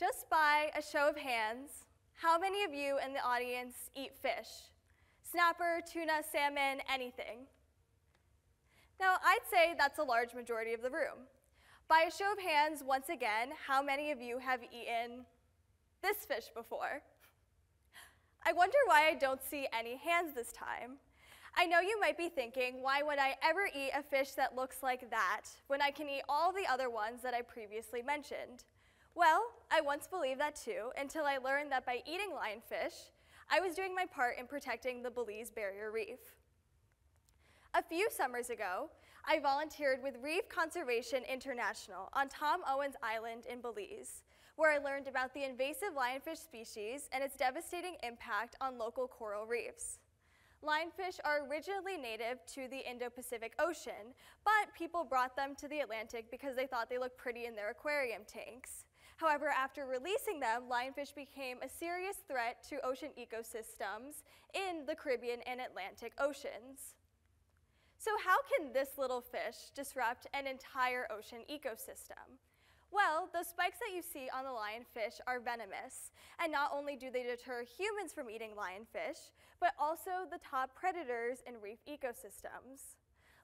Just by a show of hands, how many of you in the audience eat fish? Snapper, tuna, salmon, anything. Now, I'd say that's a large majority of the room. By a show of hands, once again, how many of you have eaten this fish before? I wonder why I don't see any hands this time. I know you might be thinking, why would I ever eat a fish that looks like that when I can eat all the other ones that I previously mentioned? Well, I once believed that too until I learned that by eating lionfish, I was doing my part in protecting the Belize Barrier Reef. A few summers ago, I volunteered with Reef Conservation International on Tom Owens Island in Belize, where I learned about the invasive lionfish species and its devastating impact on local coral reefs. Lionfish are originally native to the Indo-Pacific Ocean, but people brought them to the Atlantic because they thought they looked pretty in their aquarium tanks. However, after releasing them, lionfish became a serious threat to ocean ecosystems in the Caribbean and Atlantic Oceans. So how can this little fish disrupt an entire ocean ecosystem? Well, those spikes that you see on the lionfish are venomous, and not only do they deter humans from eating lionfish, but also the top predators in reef ecosystems.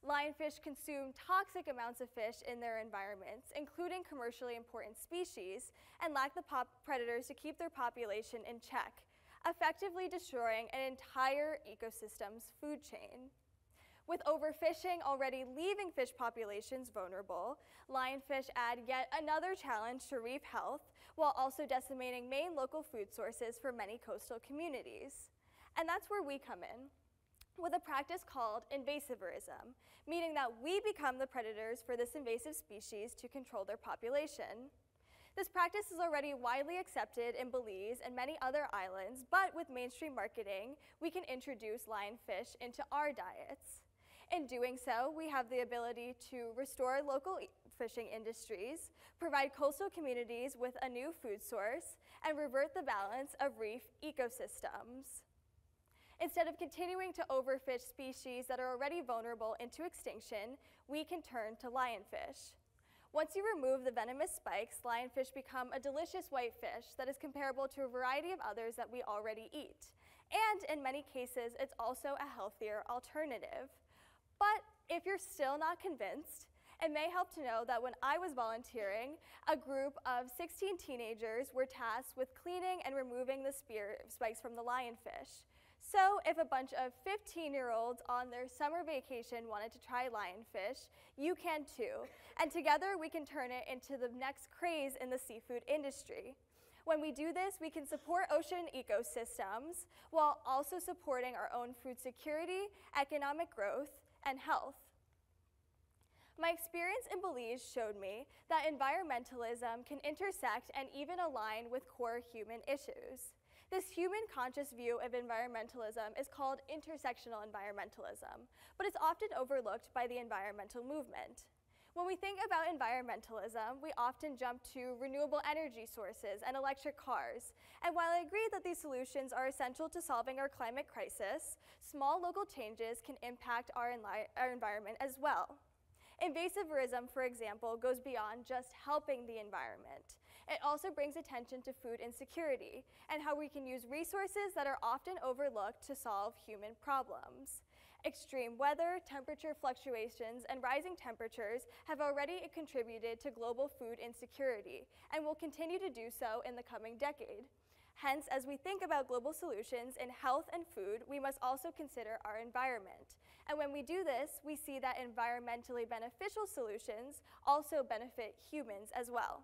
Lionfish consume toxic amounts of fish in their environments, including commercially important species, and lack the predators to keep their population in check, effectively destroying an entire ecosystem's food chain. With overfishing already leaving fish populations vulnerable, lionfish add yet another challenge to reef health while also decimating main local food sources for many coastal communities. And that's where we come in with a practice called invasivorism, meaning that we become the predators for this invasive species to control their population. This practice is already widely accepted in Belize and many other islands, but with mainstream marketing, we can introduce lionfish into our diets. In doing so, we have the ability to restore local fishing industries, provide coastal communities with a new food source, and revert the balance of reef ecosystems. Instead of continuing to overfish species that are already vulnerable into extinction, we can turn to lionfish. Once you remove the venomous spikes, lionfish become a delicious white fish that is comparable to a variety of others that we already eat. And in many cases, it's also a healthier alternative. But if you're still not convinced, it may help to know that when I was volunteering, a group of 16 teenagers were tasked with cleaning and removing the spear spikes from the lionfish. So if a bunch of 15-year-olds on their summer vacation wanted to try lionfish, you can too. And together we can turn it into the next craze in the seafood industry. When we do this, we can support ocean ecosystems while also supporting our own food security, economic growth, and health. My experience in Belize showed me that environmentalism can intersect and even align with core human issues. This human conscious view of environmentalism is called intersectional environmentalism, but it's often overlooked by the environmental movement. When we think about environmentalism, we often jump to renewable energy sources and electric cars. And while I agree that these solutions are essential to solving our climate crisis, small local changes can impact our, our environment as well. Invasivorism, for example, goes beyond just helping the environment. It also brings attention to food insecurity and how we can use resources that are often overlooked to solve human problems. Extreme weather, temperature fluctuations, and rising temperatures have already contributed to global food insecurity and will continue to do so in the coming decade. Hence, as we think about global solutions in health and food, we must also consider our environment. And when we do this, we see that environmentally beneficial solutions also benefit humans as well.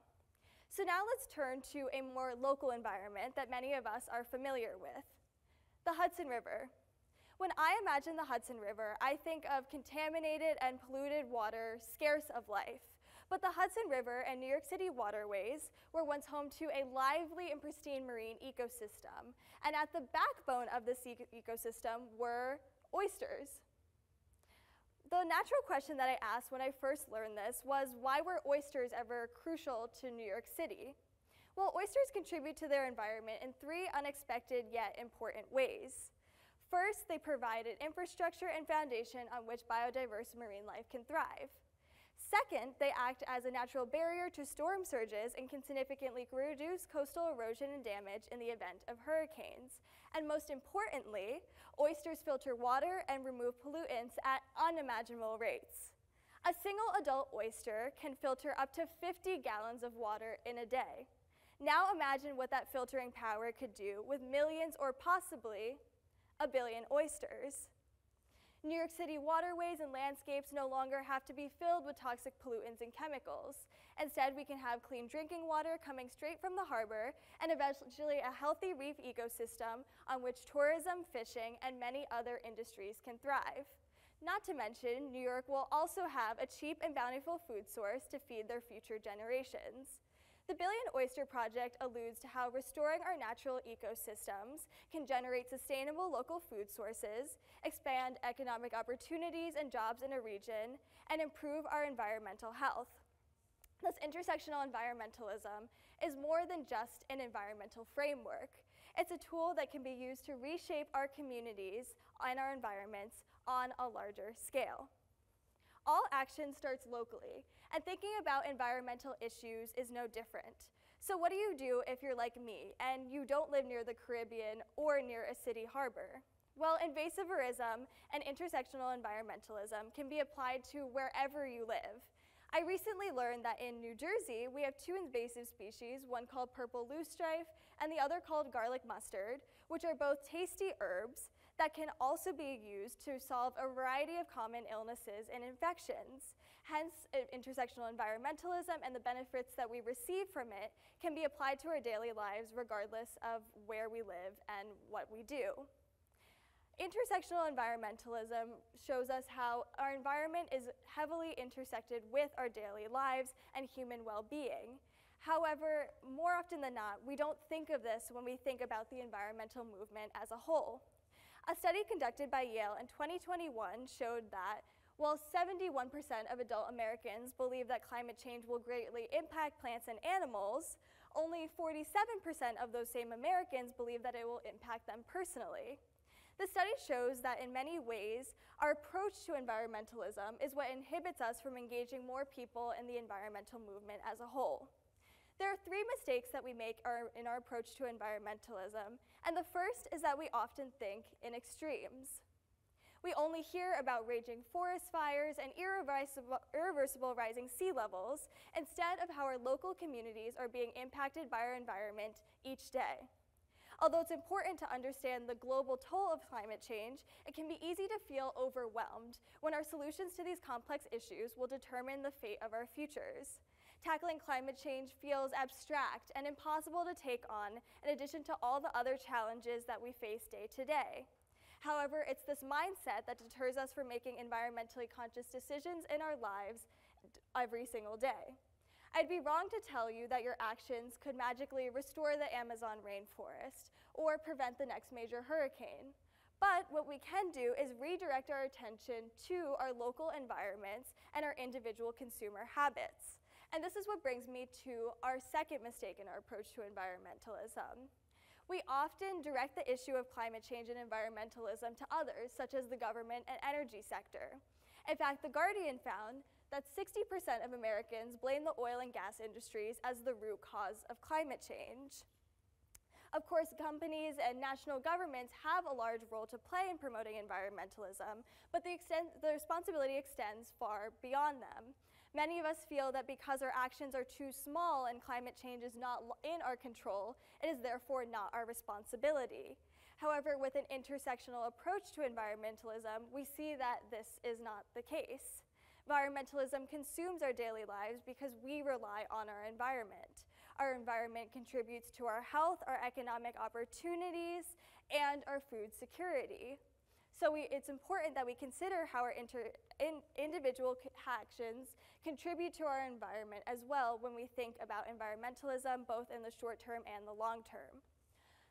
So now let's turn to a more local environment that many of us are familiar with, the Hudson River. When I imagine the Hudson River, I think of contaminated and polluted water, scarce of life. But the Hudson River and New York City waterways were once home to a lively and pristine marine ecosystem. And at the backbone of this ecosystem were oysters. The natural question that I asked when I first learned this was why were oysters ever crucial to New York City? Well, oysters contribute to their environment in three unexpected yet important ways. First, they provide an infrastructure and foundation on which biodiverse marine life can thrive. Second, they act as a natural barrier to storm surges and can significantly reduce coastal erosion and damage in the event of hurricanes. And most importantly, oysters filter water and remove pollutants at unimaginable rates. A single adult oyster can filter up to 50 gallons of water in a day. Now imagine what that filtering power could do with millions or possibly a billion oysters. New York City waterways and landscapes no longer have to be filled with toxic pollutants and chemicals. Instead, we can have clean drinking water coming straight from the harbor and eventually a healthy reef ecosystem on which tourism, fishing, and many other industries can thrive. Not to mention, New York will also have a cheap and bountiful food source to feed their future generations. The Billion Oyster Project alludes to how restoring our natural ecosystems can generate sustainable local food sources, expand economic opportunities and jobs in a region, and improve our environmental health. Thus, intersectional environmentalism is more than just an environmental framework. It's a tool that can be used to reshape our communities and our environments on a larger scale. All action starts locally, and thinking about environmental issues is no different. So what do you do if you're like me and you don't live near the Caribbean or near a city harbor? Well, invasivorism and intersectional environmentalism can be applied to wherever you live. I recently learned that in New Jersey, we have two invasive species, one called purple loosestrife and the other called garlic mustard, which are both tasty herbs that can also be used to solve a variety of common illnesses and infections. Hence, intersectional environmentalism and the benefits that we receive from it can be applied to our daily lives regardless of where we live and what we do. Intersectional environmentalism shows us how our environment is heavily intersected with our daily lives and human well-being. However, more often than not, we don't think of this when we think about the environmental movement as a whole. A study conducted by Yale in 2021 showed that while 71% of adult Americans believe that climate change will greatly impact plants and animals, only 47% of those same Americans believe that it will impact them personally. The study shows that in many ways, our approach to environmentalism is what inhibits us from engaging more people in the environmental movement as a whole. There are three mistakes that we make in our approach to environmentalism, and the first is that we often think in extremes. We only hear about raging forest fires and irreversible, irreversible, rising sea levels instead of how our local communities are being impacted by our environment each day. Although it's important to understand the global toll of climate change, it can be easy to feel overwhelmed when our solutions to these complex issues will determine the fate of our futures tackling climate change feels abstract and impossible to take on in addition to all the other challenges that we face day to day. However, it's this mindset that deters us from making environmentally conscious decisions in our lives every single day. I'd be wrong to tell you that your actions could magically restore the Amazon rainforest or prevent the next major hurricane. But what we can do is redirect our attention to our local environments and our individual consumer habits. And this is what brings me to our second mistake in our approach to environmentalism. We often direct the issue of climate change and environmentalism to others, such as the government and energy sector. In fact, The Guardian found that 60% of Americans blame the oil and gas industries as the root cause of climate change. Of course, companies and national governments have a large role to play in promoting environmentalism, but the, extent, the responsibility extends far beyond them. Many of us feel that because our actions are too small and climate change is not in our control, it is therefore not our responsibility. However, with an intersectional approach to environmentalism, we see that this is not the case. Environmentalism consumes our daily lives because we rely on our environment. Our environment contributes to our health, our economic opportunities, and our food security. So we, it's important that we consider how our inter, in, individual actions contribute to our environment as well when we think about environmentalism, both in the short term and the long term.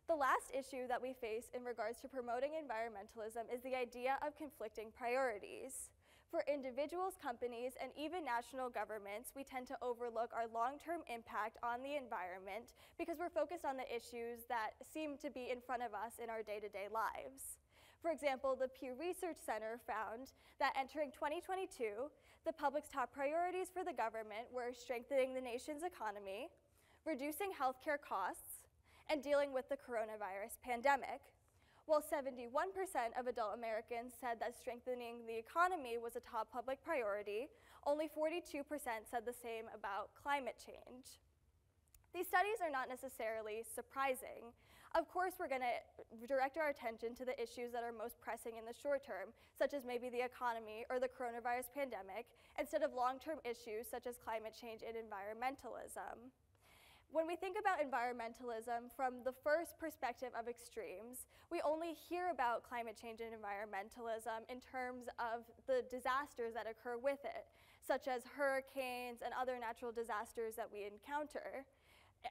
The last issue that we face in regards to promoting environmentalism is the idea of conflicting priorities. For individuals, companies, and even national governments, we tend to overlook our long-term impact on the environment because we're focused on the issues that seem to be in front of us in our day-to-day -day lives. For example, the Pew Research Center found that entering 2022, the public's top priorities for the government were strengthening the nation's economy, reducing healthcare costs, and dealing with the coronavirus pandemic. While 71% of adult Americans said that strengthening the economy was a top public priority, only 42% said the same about climate change. These studies are not necessarily surprising. Of course, we're going to direct our attention to the issues that are most pressing in the short term, such as maybe the economy or the coronavirus pandemic, instead of long-term issues such as climate change and environmentalism. When we think about environmentalism from the first perspective of extremes, we only hear about climate change and environmentalism in terms of the disasters that occur with it, such as hurricanes and other natural disasters that we encounter.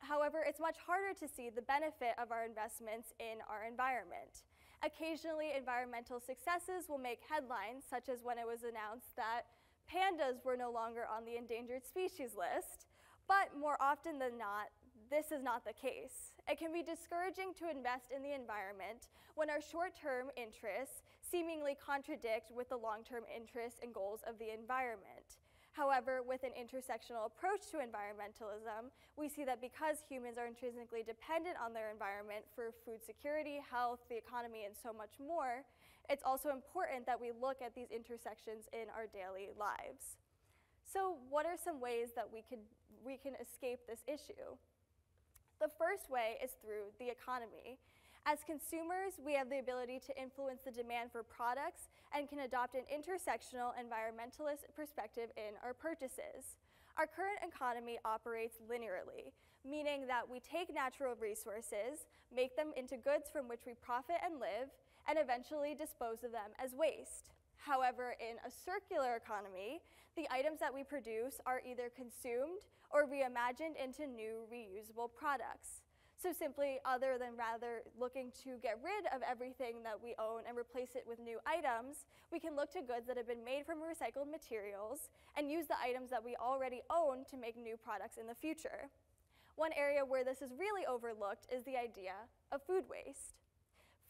However, it's much harder to see the benefit of our investments in our environment. Occasionally, environmental successes will make headlines, such as when it was announced that pandas were no longer on the endangered species list, but more often than not, this is not the case. It can be discouraging to invest in the environment when our short-term interests seemingly contradict with the long-term interests and goals of the environment. However, with an intersectional approach to environmentalism, we see that because humans are intrinsically dependent on their environment for food security, health, the economy, and so much more, it's also important that we look at these intersections in our daily lives. So what are some ways that we, could, we can escape this issue? The first way is through the economy. As consumers, we have the ability to influence the demand for products and can adopt an intersectional environmentalist perspective in our purchases. Our current economy operates linearly, meaning that we take natural resources, make them into goods from which we profit and live, and eventually dispose of them as waste. However, in a circular economy, the items that we produce are either consumed or reimagined into new reusable products. So simply, other than rather looking to get rid of everything that we own and replace it with new items, we can look to goods that have been made from recycled materials and use the items that we already own to make new products in the future. One area where this is really overlooked is the idea of food waste.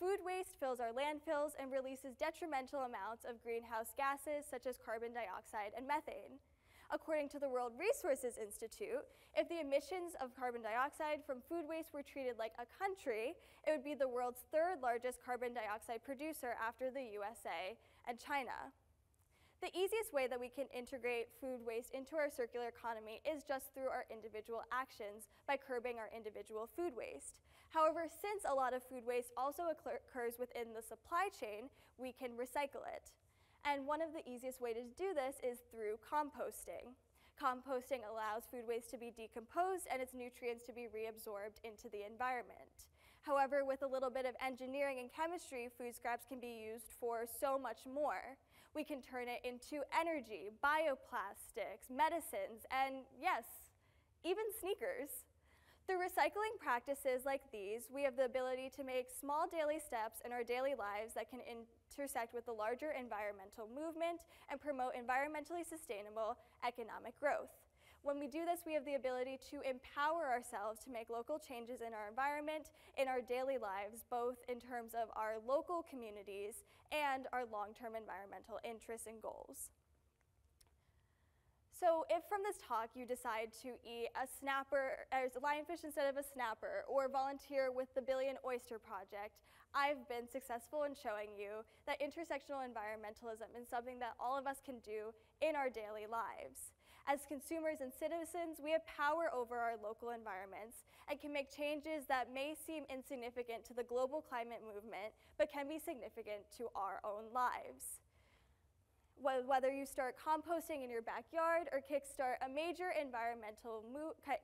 Food waste fills our landfills and releases detrimental amounts of greenhouse gases such as carbon dioxide and methane. According to the World Resources Institute, if the emissions of carbon dioxide from food waste were treated like a country, it would be the world's third largest carbon dioxide producer after the USA and China. The easiest way that we can integrate food waste into our circular economy is just through our individual actions by curbing our individual food waste. However, since a lot of food waste also occurs within the supply chain, we can recycle it. And one of the easiest ways to do this is through composting. Composting allows food waste to be decomposed and its nutrients to be reabsorbed into the environment. However, with a little bit of engineering and chemistry, food scraps can be used for so much more. We can turn it into energy, bioplastics, medicines, and yes, even sneakers. Through recycling practices like these, we have the ability to make small daily steps in our daily lives that can intersect with the larger environmental movement and promote environmentally sustainable economic growth. When we do this, we have the ability to empower ourselves to make local changes in our environment, in our daily lives, both in terms of our local communities and our long-term environmental interests and goals. So if from this talk you decide to eat a snapper, as a lionfish instead of a snapper, or volunteer with the Billion Oyster Project, I've been successful in showing you that intersectional environmentalism is something that all of us can do in our daily lives. As consumers and citizens, we have power over our local environments and can make changes that may seem insignificant to the global climate movement, but can be significant to our own lives whether you start composting in your backyard or kickstart a major environmental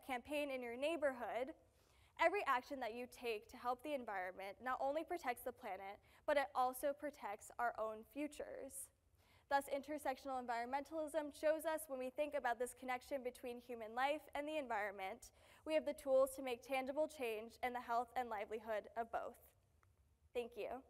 campaign in your neighborhood, every action that you take to help the environment not only protects the planet, but it also protects our own futures. Thus, intersectional environmentalism shows us when we think about this connection between human life and the environment, we have the tools to make tangible change in the health and livelihood of both. Thank you.